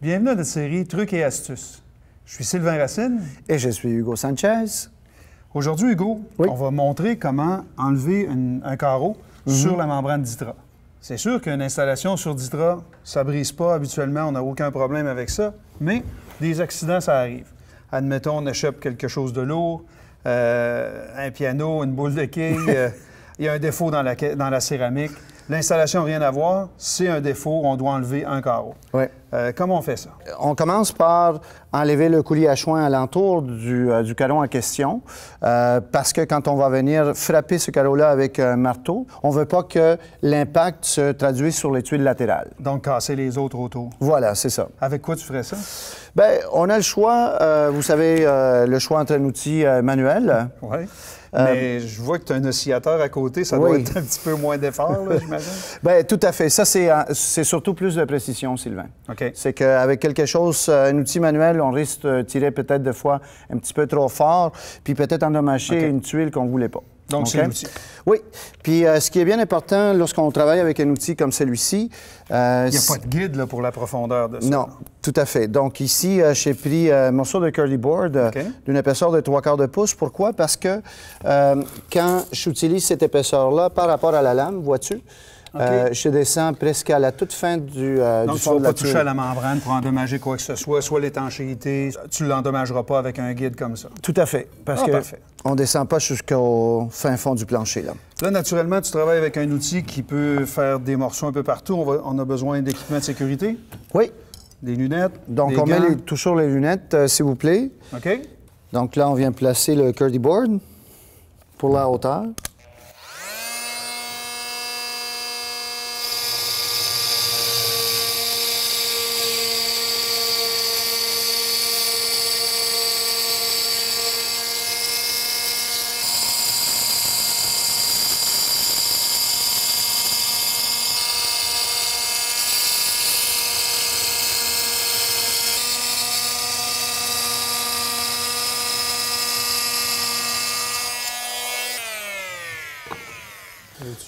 Bienvenue à notre série Trucs et astuces. Je suis Sylvain Racine. Et je suis Hugo Sanchez. Aujourd'hui, Hugo, Oui. on va montrer comment enlever une- un carreau sur la membrane d'Itra. C'est sûr qu'une installation sur d'Itra, ça brise pas habituellement, on n'a aucun problème avec ça, mais des accidents, ça arrive. Admettons, on échappe quelque chose de lourd, euh, un piano, une boule de quille, euh, il y a un défaut dans la, ca- dans la céramique. L'installation n'a rien à voir, c'est un défaut, on doit enlever un carreau. Oui. Euh, comment on fait ça? On commence par enlever le coulis à choin alentour du, euh, du carreau en question, euh, parce que quand on va venir frapper ce carreau-là avec un marteau, on ne veut pas que l'impact se traduise sur les tuiles latérales. Donc, casser les autres autour. Voilà, c'est ça. Avec quoi tu ferais ça? Bien, on a le choix, euh, vous savez, le choix entre un outil manuel. Oui. Mais je vois que tu as un oscillateur à côté, ça doit Euh, être un petit peu moins d'effort, j'imagine. Bien, tout à fait. Ça, c'est euh, surtout plus de précision, Sylvain. OK. C'est qu'avec quelque chose, euh, un outil manuel, on risque de tirer peut-être des fois un petit peu trop fort, puis peut-être endommager une tuile qu'on ne voulait pas. Donc, c'est OK? l'outil. Oui. Puis euh, ce qui est bien important lorsqu'on travaille avec un outil comme celui-ci, euh, Il n'y a c'est- pas de guide là, pour la profondeur de ça. non, tout à fait. Donc ici, euh, j'ai pris un morceau de curly board d'une épaisseur de 3 quarts de pouce. Pourquoi? Parce que quand j'utilise cette épaisseur-là par rapport à la lame, vois-tu, euh, je descends presque à la toute fin du, euh, Donc, du tu ne vas pas toucher à la membrane pour endommager quoi que ce soit, soit l'étanchéité. Tu ne l'endommageras pas avec un guide comme ça. Tout à fait. Parce Ah, que parfait. on descend pas jusqu'au fin fond du plancher. Là. Là, naturellement, tu travailles avec un outil qui peut faire des morceaux un peu partout. On, va- on a besoin d'équipements de sécurité, Oui. des lunettes, Donc, des on met les- toujours les lunettes, euh, s'il vous plaît. OK? Donc là, on vient placer le curly board pour la hauteur.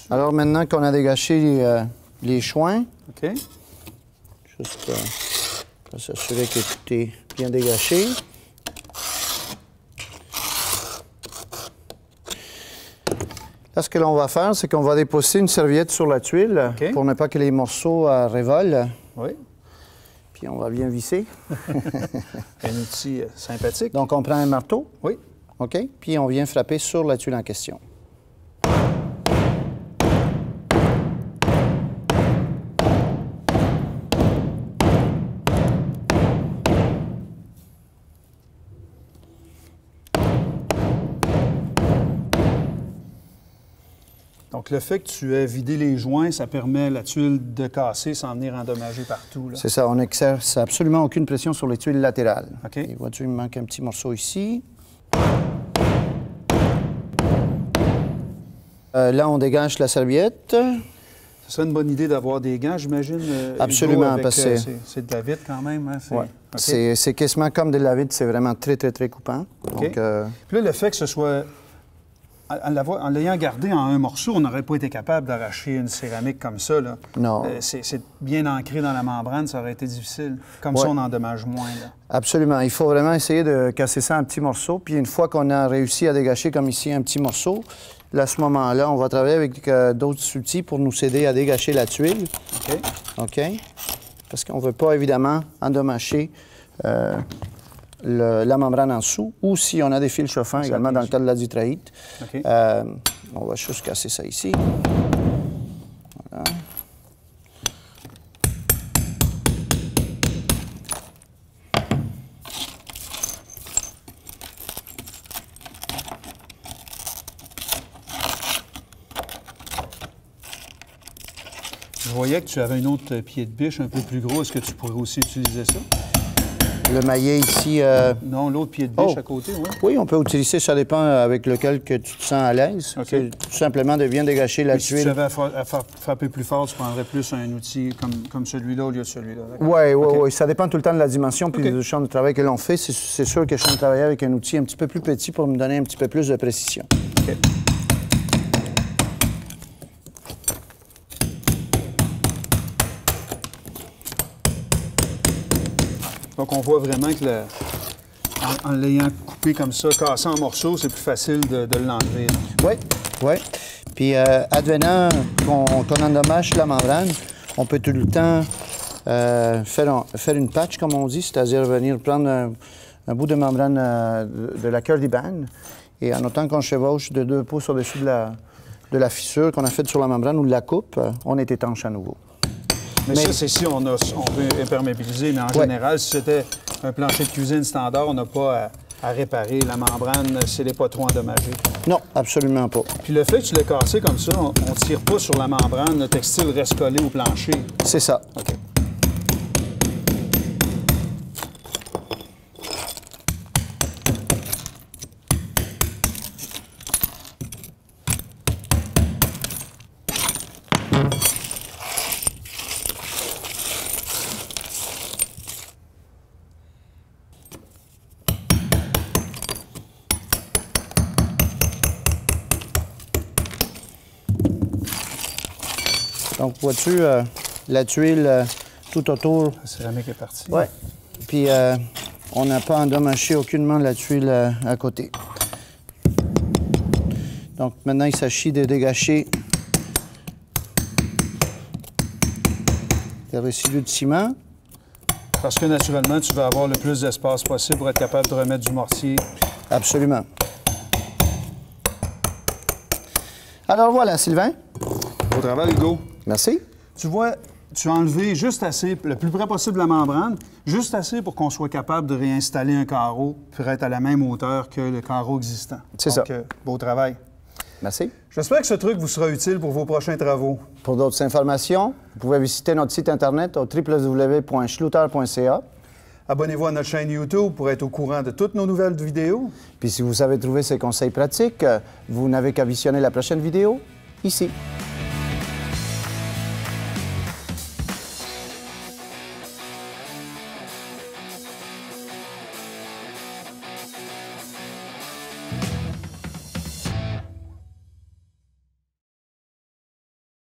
Alors maintenant qu'on a dégagé les, euh, les choins, OK. juste euh, pour s'assurer que tout est bien dégagé. Là, ce que l'on va faire, c'est qu'on va déposer une serviette sur la tuile pour ne pas que les morceaux euh, revolent. Oui. Puis on va bien visser. Un outil euh, sympathique. Donc on prend un marteau, Oui. OK? Puis on vient frapper sur la tuile en question. Donc, le fait que tu aies vidé les joints, ça permet à la tuile de casser sans venir endommager partout. C'est ça, on n'exerce absolument aucune pression sur les tuiles latérales. OK. Et vois-tu, il me manque un petit morceau ici. Euh, là, on dégage la serviette. Ce serait une bonne idée d'avoir des gants, j'imagine. euh, Absolument, avec, parce que euh, c'est- de la vitre quand même. Hein? c'est- Ouais. OK. C'est c'est quasiment comme de la vitre, c'est vraiment très, très, très coupant. Donc, euh, Puis là, le fait que ce soit. En, l'ayant gardé en un morceau, on n'aurait pas été capable d'arracher une céramique comme ça. Là. Non. Euh, c'est c'est bien ancré dans la membrane, ça aurait été difficile. Comme Ouais. ça, on endommage moins. Là. absolument. Il faut vraiment essayer de casser ça en petits morceaux. Puis une fois qu'on a réussi à dégager comme ici un petit morceau, là, à ce moment-là, on va travailler avec euh, d'autres outils pour nous aider à dégager la tuile. OK? OK? Parce qu'on ne veut pas, évidemment, endommager euh, le- la membrane en dessous ou si on a des fils chauffants également dans le cas de la vitraïte. OK. Euh, on va juste casser ça ici. Voilà. Je voyais que tu avais un autre pied de biche un peu plus gros. Est-ce que tu pourrais aussi utiliser ça? Le maillet ici, euh, Non, l'autre pied de biche Oh. à côté, oui. oui, on peut utiliser, ça dépend avec lequel que tu te sens à l'aise. OK. C'est tout simplement de bien dégager la Mais si tu tuile. avais à, fra- à fra- frapper plus fort, tu prendrais plus un outil comme, comme celui-là au lieu de celui-là. Oui, oui, oui. Ça dépend tout le temps de la dimension puis du champ de travail que l'on fait. C'est- sûr que je suis en travailler avec un outil un petit peu plus petit pour me donner un petit peu plus de précision. Donc, on voit vraiment que en, l'ayant coupé comme ça, cassé en morceaux, c'est plus facile de, l'enlever. Oui, oui. Puis, euh, advenant qu'on qu'on endommage la membrane, on peut tout le temps euh, faire, un- faire une patch, comme on dit, c'est-à-dire venir prendre un, bout de membrane euh, de, la cœur d'ibane et en autant qu'on chevauche de deux pouces au-dessus de la, de la fissure qu'on a faite sur la membrane ou de la coupe, on est étanche à nouveau. Mais, Mais- ça, c'est si on, a, on veut imperméabiliser. Mais en Ouais. général, si c'était un plancher de cuisine standard, on n'a pas à, à réparer la membrane si elle n'est pas trop endommagée. Non, absolument pas. Puis le fait que tu l'aies cassé comme ça, on ne tire pas sur la membrane, le textile reste collé au plancher. C'est ça. OK. Donc, vois-tu, euh, la tuile euh, tout autour? La céramique est partie. Oui. Puis euh, on n'a pas endommagé aucunement la tuile euh, à côté. Donc maintenant, il s'agit de dégager les résidus de ciment. Parce que naturellement, tu vas avoir le plus d'espace possible pour être capable de remettre du mortier. Absolument. Alors voilà, Sylvain. Au travail, Hugo. Merci. Tu vois, tu as enlevé juste assez, le plus près possible la membrane, juste assez pour qu'on soit capable de réinstaller un carreau pour être à la même hauteur que le carreau existant. C'est ça. euh, beau travail. Merci. J'espère que ce truc vous sera utile pour vos prochains travaux. Pour d'autres informations, vous pouvez visiter notre site internet au www.schluter.ca. Abonnez-vous à notre chaîne YouTube pour être au courant de toutes nos nouvelles vidéos. Puis si vous avez trouvé ces conseils pratiques, euh, vous n'avez qu'à visionner la prochaine vidéo ici.